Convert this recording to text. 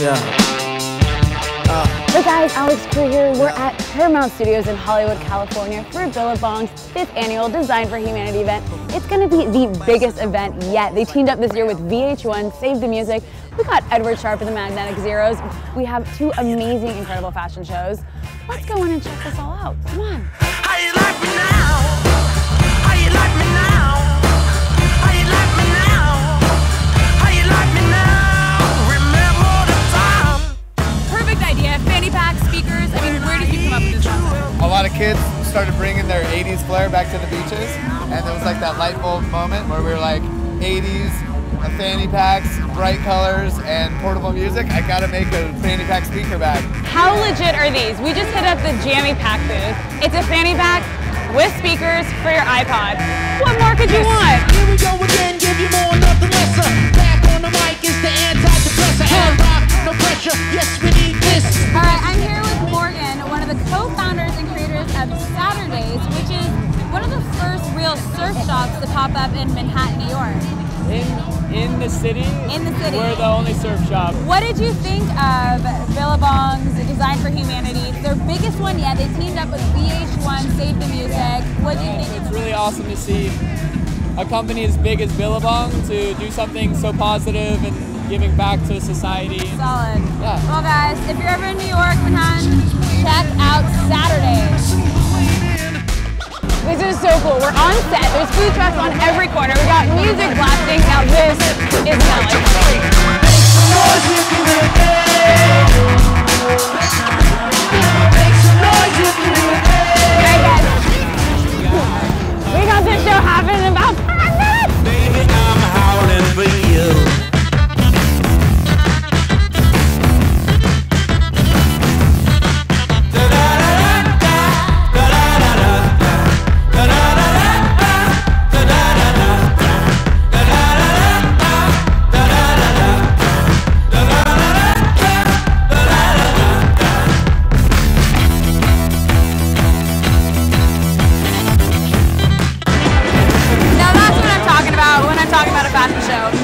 Yeah. Uh. Hey guys, Alex Curry here. We're at Paramount Studios in Hollywood, California for Billabong's fifth annual Design for Humanity event. It's going to be the biggest event yet. They teamed up this year with VH1, Save the Music. We got Edward Sharpe and the Magnetic Zeros. We have two amazing, incredible fashion shows. Let's go in and check this all out. Come on. Started bringing their 80s flair back to the beaches and there was like that light bulb moment where we were like 80s uh, fanny packs bright colors and portable music i gotta make a fanny pack speaker bag How legit are these? We just hit up the Jammy Pack booth. It's a fanny pack with speakers for your iPod. What more could you want? Here we go again, give you more, nothing lesser. Back on the mic is the antidepressant. And creators of Saturdays, which is one of the first real surf shops to pop up in Manhattan, New York. In in the city. In the city. We're the only surf shop. What did you think of Billabong's Design for Humanity? Their biggest one yet. They teamed up with VH1, Save the Music. What do you Uh, think? it's really awesome to see a company as big as Billabong to do something so positive and giving back to society. Solid. Yeah. Well, guys, if you're ever in New York, Manhattan, We're on set. There's food trucks on every corner. We got music blasting. Now this is Nelly. Fashion show.